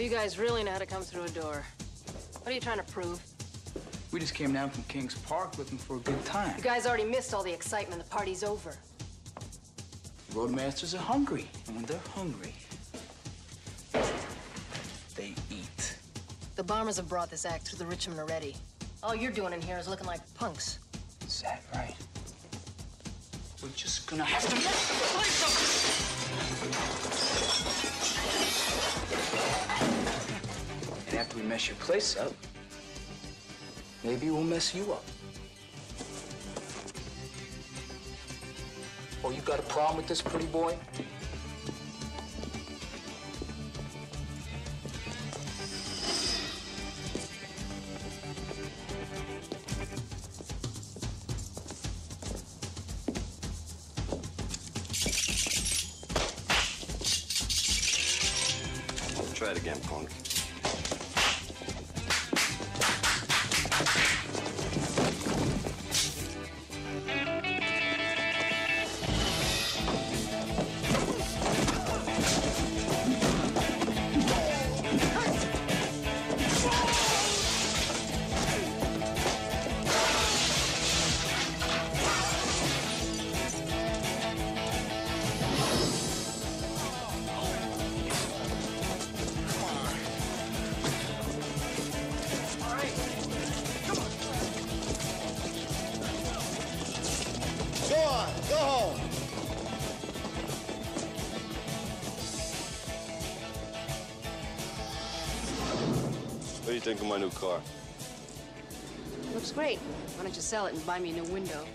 you guys really know how to come through a door. What are you trying to prove? We just came down from Kings Park looking for a good time. You guys already missed all the excitement. The party's over. Roadmasters are hungry, and when they're hungry, they eat. The bombers have brought this act through the Richmond already. All you're doing in here is looking like punks. Is that right? We're just gonna have to mess the place up. We mess your place up, maybe we'll mess you up. Oh, you got a problem with this pretty boy? Try it again, punk. Do you think of my new car? Looks great. Why don't you sell it and buy me a new window?